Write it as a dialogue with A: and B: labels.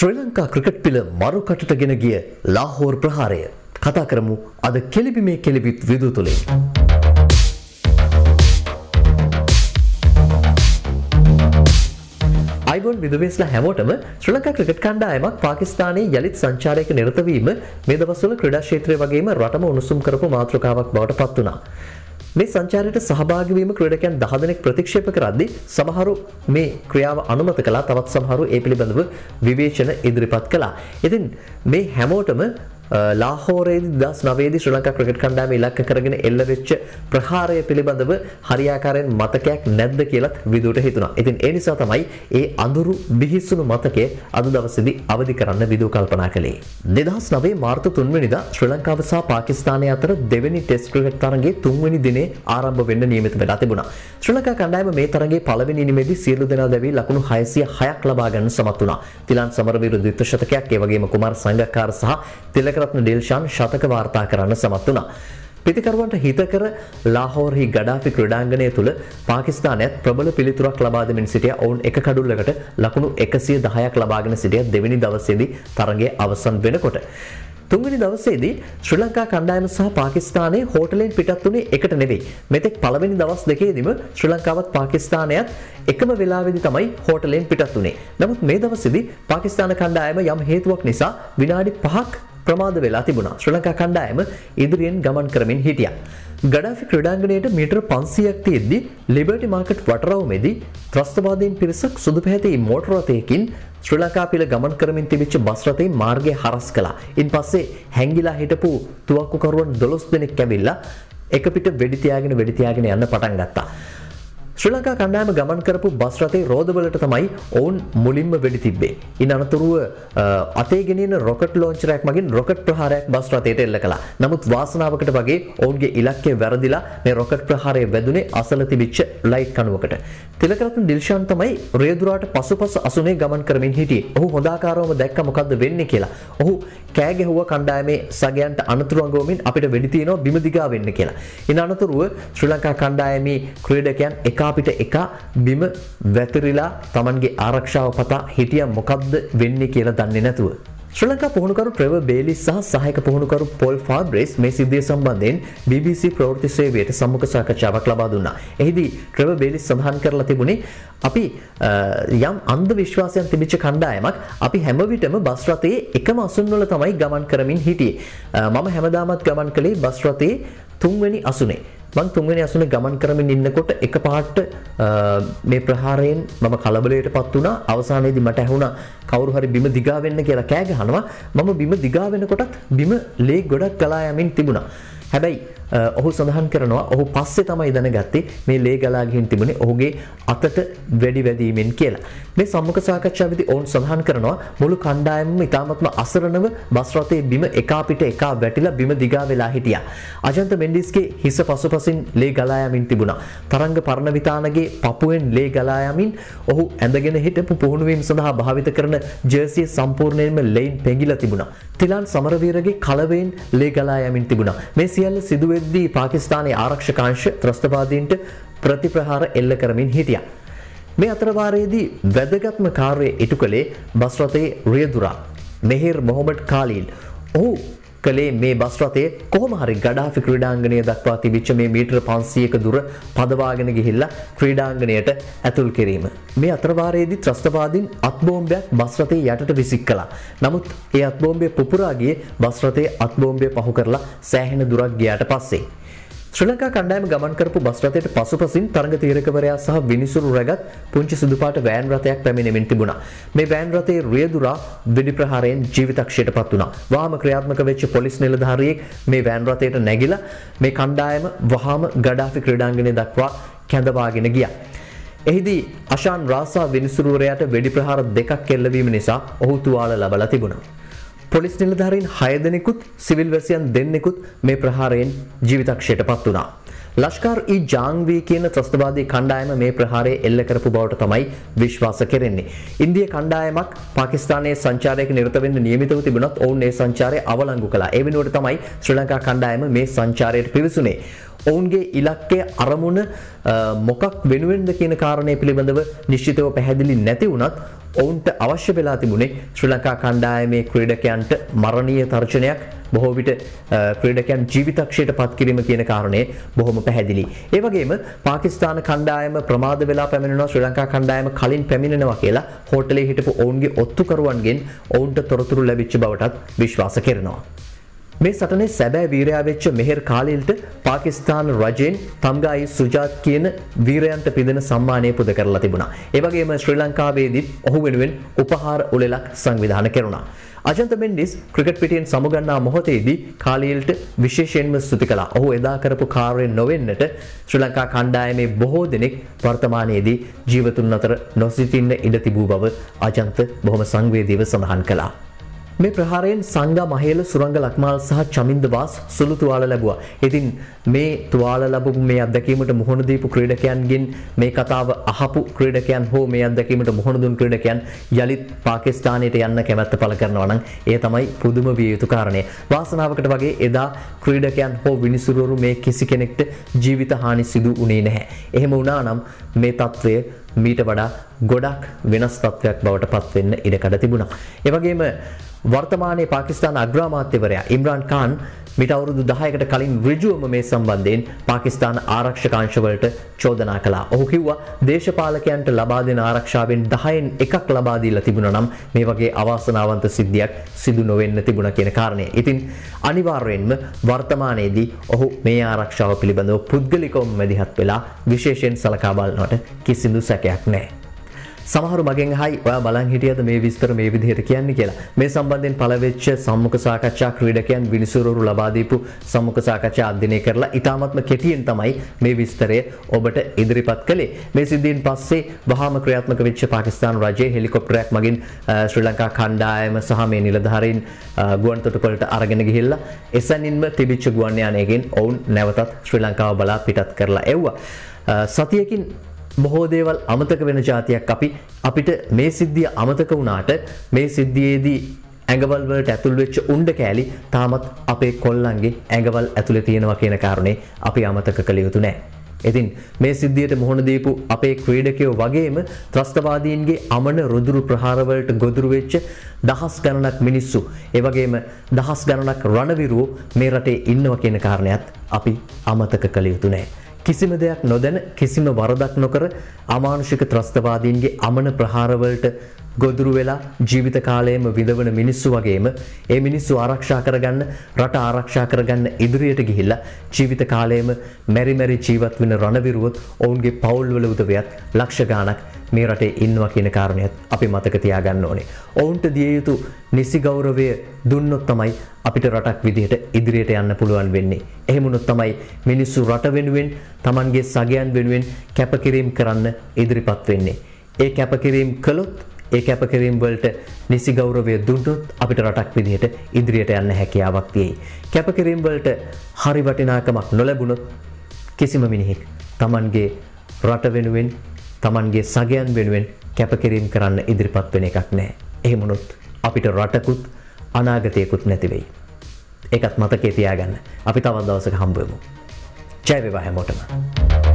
A: ශ්‍රී Lanka cricket පිළ මරුකටට ගෙන ගිය ලාහෝර් ප්‍රහාරය කතා කරමු අද කෙලිබිමේ කෙලිබිත් විදු තුළින්. අයිබොන් විදවේස්ලා හැමෝටම ශ්‍රී ලංකා ක්‍රිකට් කණ්ඩායමක් පාකිස්තානයේ යළිත් සංචාරයක නිරතවීම මේ දවස්වල ක්‍රීඩා ක්ෂේත්‍රය වගේම රටම උණුසුම් කරපු මාතෘකාවක් බවට පත් වුණා. මේ සංචාරයට සහභාගී වීම ක්‍රීඩකයන් 10 දෙනෙක් ප්‍රතික්ෂේප කරද්දී සමහරු මේ ක්‍රියාව අනුමත කළා තවත් සමහරු ඒ පිළිබඳව විවේචන ඉදිරිපත් කළා. ඉතින් මේ හැමෝටම ලාහෝරේදී 2009 දී ශ්‍රී ලංකා ක්‍රිකට් කණ්ඩායම ඉලක්ක කරගෙන එල්ල වෙච්ච ප්‍රහාරය පිළිබඳව හරියාකාරයෙන් මතකයක් නැද්ද කියලත් විදුවට හිතුණා. ඉතින් ඒ නිසා තමයි ඒ අඳුරු බිහිසුණු මතකය අද දවසේදී අවදි කරන්න විදුව කල්පනා කළේ. 2009 මාර්තු 3 වෙනිදා ශ්‍රී ලංකාව සහ පාකිස්තානය අතර දෙවැනි ටෙස්ට් ක්‍රිකට් තරගයේ තුන්වෙනි දිනේ ආරම්භ වෙන්න නියමිත වෙලා තිබුණා. ශ්‍රී ලංකා කණ්ඩායම මේ තරගයේ පළවෙනි ඉනිමේදී සියලු දෙනා දැවී ලකුණු 606ක් ලබා ගන්න සමත් වුණා. තිලන් සමරවීර ද්විත්ව ශතකයක් ඒ වගේම කුමාර සංගක්කාර සහ තිලක රත්න ඩෙල්ෂාන් ශතක වාර්තා කරන්න සමත් වුණා. පිතිකරුවන්ට හිතකර ලාහෝරහි ගඩාෆි ක්‍රඩාංගනය තුළ පාකිස්ානයත් ප්‍රබල පිළිතුරක් ලබා දෙමින් සිටිය ඔවුන් එක කඩුල්ලකට ලකුණු එකසිය දහයක් ලබාගෙන සිටිය දෙවැනි දවසේදී තරගේ අවසන් වෙනකොට. තුන්වෙනි දවසේදී ශ්‍රී ලංකා කණ්ඩායම සහ පාකිස්තානයේ හෝටලෙන් පිටත් වුණේ එකට නෙවෙයි. මෙතෙක් පළවෙනි දවස් දෙකේදීම ශ්‍රී ලංකාවත් පාකිස්තානයත් එකම වෙලාවෙදි තමයි හෝටලෙන් පිටත් වුණේ. නමුත් මේ දවසේදී පාකිස්තාන කණ්ඩායම යම් හේතුවක් නිසා විනාඩි 5ක් ප්‍රමාද වෙලා තිබුණා. ශ්‍රී ලංකා කණ්ඩායම ඉදිරියෙන් ගමන් කරමින් හිටියා. ගඩාෆි ක්‍රඩාංගනයට මීටර් පන්සියක් තියෙද්දි ලිබර්ටි මාර්කට් වටරවමේදී ත්‍රස්තවාදයෙන් පිරිසක් සුදු පැහැති මෝටර රථයකින් ශ්‍රී ලංකා පිළ ගමන් කරමින් තිබිච්ච බස් රථේ මාර්ගය හරස් කළා. ඉන් පස්සේ හැංගිලා හිටපු තුවක්කුකරුවන් 12 දෙනෙක් ඇවිල්ලා එක පිට වෙඩි තියාගෙන වෙඩි තියාගෙන යන්න පටන් ගත්තා. ශ්‍රී ලංකා කණ්ඩායම ගමන් කරපු බස් රථේ රෝදවලට තමයි ඔවුන් මුලින්ම වෙඩි තිබ්බේ. ඉන් අනතුරුව අතේ ගෙනියන රොකට් ලෝන්චරයක් මගින් රොකට් ප්‍රහාරයක් බස් රථයට එල්ල කළා. නමුත් වාසනාවකට වගේ ඔවුන්ගේ ඉලක්කය වැරදිලා මේ රොකට් ප්‍රහාරය වැදුනේ අසල තිබිච්ච ලයිට් කණුවකට. තිලකරත්න දිල්ෂාන් තමයි රේදුරාට පසුපස අසුනේ ගමන් කරමින් හිටියේ. ඔහු හොඳාකාරවම දැක්ක මොකද්ද වෙන්නේ කියලා. ඔහු කෑ ගැහුවා කණ්ඩායමේ සගයන්ට අනතුරු අඟවමින් අපිට වෙඩි තියෙනවා බිම දිගා වෙන්න කියලා. ඉන් අනතුරුව ශ්‍රී ලංකා කණ්ඩායමේ ක්‍රීඩකයන් එක අපිට එක බිම වැතිරිලා Tamanගේ ආරක්ෂාව පතා හිටිය මොකද්ද වෙන්නේ කියලා දන්නේ නැතුව. ශ්‍රී ලංකා පුහුණුකරු ට්‍රෙවර් බේලිස් සහ සහායක පුහුණුකරු පොල් ෆාබ්‍රේස් මේ සිද්ධිය සම්බන්ධයෙන් BBC ප්‍රවෘත්ති සේවයට සම්මුඛ සාකච්ඡාවක් ලබා දුන්නා. එහිදී ට්‍රෙවර් බේලිස් සඳහන් කරලා තිබුණේ අපි යම් අන්ධ විශ්වාසයන් තිබිච්ච කණ්ඩායමක් අපි හැම විටම බස් රථයේ එකම අසුන්වල තමයි ගමන් කරමින් හිටියේ. මම හැමදාමත් ගමන් කළේ බස් රථයේ තුන්වෙනි අසුනේ. මං තුන්වෙනි අසුනේ ගමන් කරමින් ඉන්නකොට එකපාරට මේ ප්‍රහාරයෙන් මම කලබලයට පත් වුණා. අවසානයේදී මට ඇහුණා කවුරු හරි බිම දිගා වෙන්න කියලා කෑ ගහනවා. මම බිම දිගා වෙනකොටත් බිම ලේ ගොඩක් ගලා යමින් තිබුණා. හැබැයි ඔහු සඳහන් කරනවා ඔහු පස්සේ තමයි දැනගත්තේ මේ ලේ ගලා ගිහින් තිබුණේ ඔහුගේ අතට වැඩි වැදීමෙන් කියලා. මේ සම්මුඛ සාකච්ඡාවේදී ඔවුන් සඳහන් කරනවා මුළු කණ්ඩායමම ඉතාමත්ම අසරණව බස් රථයේ බිම එකා පිට එකා වැටිලා බිම දිගා වෙලා හිටියා. අජන්ත මෙන්ඩිස්ගේ හිස පසුපසින් ලේ ගලා යමින් තිබුණා. තරංග පර්ණවිතානගේ පපුවෙන් ලේ ගලා යමින් ඔහු ඇඳගෙන හිටපු පුහුණුවීම් සඳහා භාවිත කරන ජර්සිය සම්පූර්ණයෙන්ම ලෙයින් පෙඟිලා තිබුණා. තිලාන් සමරවීරගේ කලවයෙන් ලේ ගලා යමින් තිබුණා. මේ සියල්ල සිදුවේ වෙද්දී පාකිස්තානයේ ආරක්ෂකාංශ ත්‍රස්තවාදීන්ට ප්‍රතිප්‍රහාර එල්ල කරමින් හිටියා. මේ අතරවාරයේදී වැදගත්ම කාර්යය ඉටු කළේ බස් රථයේ රියදුරා මෙහෙර් මොහොමඩ් කාලීල්. ඔහු කළේ මේ බස් රථය කොහොම හරි ගඩාෆි ක්‍රීඩාංගණය දක්වා තිබිච්ච මේ මීටර 500ක දුර පදවාගෙන ගිහිල්ලා ක්‍රීඩාංගණයට ඇතුල් කිරීම. මේ අතරවාරයේදී ත්‍රස්තවාදීන් අත්බෝම්බයක් බස් රථයේ යටට විසික් කළා. නමුත් ඒ අත්බෝම්බය පුපුරා ගියේ බස් රථයේ අත්බෝම්බය පහු කරලා සෑහෙන දුරක් ගියාට පස්සේ. ශ්‍රී ලංකා කණ්ඩායම ගමන් කරපු බස් රථයට පසුපසින් තරඟ තීරකවරයා සහ විනිසුරු රැගත් පුංචි සුදුපාට වෑන් රථයක් පැමිණෙමින් තිබුණා. මේ වෑන් රථයේ රියදුරා වෙඩි ප්‍රහාරයෙන් ජීවිතක්ෂයට පත් වුණා. වහාම ක්‍රියාත්මක වෙච්ච පොලිස් නිලධාරියෙක් මේ වෑන් රථයට නැගිලා මේ කණ්ඩායම වහාම ගඩාෆි ක්‍රීඩාංගණය දක්වා කැඳවාගෙන ගියා. එහිදී අශාන් රාසා විනිසුරුවරයාට වෙඩි ප්‍රහාර දෙකක් එල්ලවීම නිසා ඔහු තුවාල ලබලා තිබුණා. පොලිස් නිලධාරීන් 6 දෙනෙකුත් සිවිල් වැසියන් දෙන්නෙකුත් මේ ප්‍රහාරයෙන් ජීවිතක්ෂයට පත් වුණා. ලෂ්කර් ඊ ජාන්වී කියන ත්‍රස්තවාදී කණ්ඩායම මේ ප්‍රහාරය එල්ල කරපු බවට තමයි විශ්වාස කෙරෙන්නේ. ඉන්දිය කණ්ඩායමක් පාකිස්තානයේ සංචාරයක නිරත වෙන්න නියමිතව තිබුණත් ඔවුන් ඒ සංචාරය අවලංගු කළා. ඒ වෙනුවට තමයි ශ්‍රී ලංකා කණ්ඩායම මේ සංචාරයට පිවිසුනේ. ඔවුන්ගේ ඉලක්කය අරමුණ මොකක් වෙනුවෙන්ද කියන කාරණය පිළිබඳව නිශ්චිතව පැහැදිලි නැති වුණත් ඔවුන්ට අවශ්‍ය වෙලා තිබුණේ ශ්‍රී ලංකා කණ්ඩායමේ ක්‍රීඩකයන්ට මරණීය තර්ජනයක් බොහෝ විට ක්‍රීඩකයන් ජීවිතක්ෂයට පත් කිරීම කියන කාරණය බොහොම පැහැදිලි. ඒ වගේම පාකිස්තාන කණ්ඩායම ප්‍රමාද වෙලා පැමිණෙනවා ශ්‍රී ලංකා කණ්ඩායම කලින් පැමිණෙනවා කියලා හෝටලේ හිටපු ඔවුන්ගේ ඔත්තුකරුවන්ගෙන් ඔවුන්ට තොරතුරු ලැබිච්ච බවටත් විශ්වාස කරනවා. මේ සටනේ සැබෑ වීරයා වෙච්ච මෙහෙර් කාලිල්ට පාකිස්තාන රජයෙන් තම්ගායි සුජාත් කියන වීරයන්ට පිදෙන සම්මානය පුද කරලා තිබුණා. ඒ වගේම ශ්‍රී ලංකාවේදීත් ඔහු වෙනුවෙන් උපහාර උළෙලක් සංවිධාන කෙරුණා. අජන්ත මෙන්ඩිස් ක්‍රිකට් පිටියෙන් සමුගන්නා මොහොතේදී කාලිල්ට විශේෂයෙන්ම ස්තුති කළා. ඔහු එදා කරපු කාර්යයෙන් නොවෙන්නට ශ්‍රී ලංකා කණ්ඩායමේ බොහෝ දෙනෙක් වර්තමානයේදී ජීවතුන් අතර නොසිටින්න ඉඩ තිබූ බව අජන්ත බොහොම සංවේදීව සඳහන් කළා. මේ ප්‍රහාරයෙන් සංගා මහේල සුරංග ලක්මාල් සහ චමින්ද වාස් සුළු තුවාල ලැබුවා. ඉතින් මේ තුවාල ලැබපු මේ අත්දැකීමට මුහුණ දීපු ක්‍රීඩකයන්ගෙන් මේ කතාව අහපු ක්‍රීඩකයන් හෝ මේ අත්දැකීමට මුහුණ දුන් ක්‍රීඩකයන් යලිත් පාකිස්තානයට යන්න කැමැත්ත පළ කරනවා නම් ඒ තමයි පුදුම විය යුතු කාරණය. වාසනාවකට වගේ එදා ක්‍රීඩකයන් හෝ විනිසුරුවරු මේ කිසි කෙනෙක්ට ජීවිත හානි සිදු වුණේ නැහැ. එහෙම වුණා නම් මේ තත්ත්වය මීට වඩා ගොඩක් වෙනස් තත්ත්වයක් බවට පත්වෙන්න ඉඩකඩ තිබුණා. ඒ වගේම වර්තමානයේ පාකිස්තාන අග්‍රාමාත්‍යවරයා ඉම්රාන් කාන් මිට අවුරුදු 10කට කලින් ඍජුවම මේ සම්බන්ධයෙන් පාකිස්තාන ආරක්ෂක අංශවලට චෝදනා කළා. ඔහු කිව්වා දේශපාලකයන්ට ලබා දෙන ආරක්ෂාවෙන් 10න් එකක් ලබා දීලා තිබුණා නම් මේ වගේ අවාසනාවන්ත සිද්ධියක් සිදු නොවෙන්න තිබුණා කියන කාරණය. ඉතින් අනිවාර්යයෙන්ම වර්තමානයේදී ඔහු මේ ආරක්ෂාව පිළිබඳව පුද්ගලිකවම මැදිහත් වෙලා විශේෂයෙන් සලකා බලනවට කිසිදු සැකයක් නැහැ. සමහරු මගෙන් හයි ඔයා බලන් හිටියද මේ විස්තර මේ විදිහට කියන්නේ කියලා. මේ සම්බන්ධයෙන් පළවෙච්ච සම්මුඛ සාකච්ඡා ක්‍රීඩකයන් විනිසුරුවරු ලබා දීපු සම්මුඛ සාකච්ඡා අධ්‍යයනය කරලා ඉතාමත්ම කෙටියෙන් තමයි මේ විස්තරය ඔබට ඉදිරිපත් කළේ. මේ සිද්ධියෙන් පස්සේ වහාම ක්‍රියාත්මක වෙච්ච පාකිස්තාන රජයේ හෙලිකොප්ටරයක් මගින් ශ්‍රී ලංකා කණ්ඩායම සහ මේ නිලධාරීන් ගුවන් තොටුපළට අරගෙන ගිහිල්ලා එසැනින්ම තිබිච්ච ගුවන් යානයකින් ඔවුන් නැවතත් ශ්‍රී ලංකාව බලා පිටත් කරලා එව්වා. සතියකින් බොහෝ දේවල් අමතක වෙන જાතියක් අපි අපිට මේ සිද්ධිය අමතක වුණාට මේ සිද්ධියේදී ඇඟවල් වලට ඇතුල් වෙච්ච උණ්ඩ කෑලි තාමත් අපේ කොල්ලන්ගේ ඇඟවල් ඇතුලේ තියෙනවා කියන කාරණේ අපි අමතක කළ යුතු නෑ. ඉතින් මේ සිද්ධියට මුහුණ දීපු අපේ ක්‍රීඩකයෝ වගේම ත්‍රස්තවාදීන්ගේ අමන රුදුරු ප්‍රහාරවලට ගොදුරු වෙච්ච දහස් ගණනක් මිනිස්සු ඒ වගේම දහස් ගණනක් රණවිරුවෝ මේ රටේ ඉන්නවා කියන කාරණයක් අපි අමතක කළ යුතු නෑ. කිසිම දෙයක් නොදැන කිසිම වරදක් නොකර අමානුෂික ත්‍රස්තවාදීන්ගේ අමන ප්‍රහාරවලට ගොදුරු වෙලා ජීවිත කාලයේම විඳවන මිනිස්සු වගේම ඒ මිනිස්සු ආරක්ෂා කරගන්න රට ආරක්ෂා කරගන්න ඉදිරියට ගිහිල්ලා ජීවිත කාලයේම මෙරි මෙරි ජීවත් වෙන රණවිරුවොත් ඔවුන්ගේ පවුල්වල උදවියත් ලක්ෂ ගාණක් මේ රටේ ඉන්නවා කියන කාරණයත් අපි මතක තියාගන්න ඕනේ. ඔවුන්ට දිය යුතු නිසි ගෞරවය දුන්නොත් තමයි අපිට රටක් විදිහට ඉදිරියට යන්න පුළුවන් වෙන්නේ. එහෙමුණොත් තමයි මිනිස්සු රට වෙනුවෙන් Tamanගේ සගයන් වෙනුවෙන් කැපකිරීම කරන්න ඉදිරිපත් වෙන්නේ. ඒ කැපකිරීම කළොත් ඒ කැපකිරීම් වලට නිසි ගෞරවය දුන්නොත් අපිට රටක් විදිහට ඉදිරියට යන්න හැකියාවක් තියෙයි. කැපකිරීම් වලට හරි වටිනාකමක් නොලැබුණොත් කිසිම මිනිහෙක් Tamanගේ රට වෙනුවෙන් Tamanගේ සගයන් වෙනුවෙන් කැපකිරීම් කරන්න ඉදිරිපත් වෙන එකක් නෑ. එහෙමුණොත් අපිට රටකුත් අනාගතයකුත් නැති වෙයි. ඒකත් මතකේ තියාගන්න. අපි තවත් දවසක හම්බ වෙමු. ජය වේවා හැමෝටම.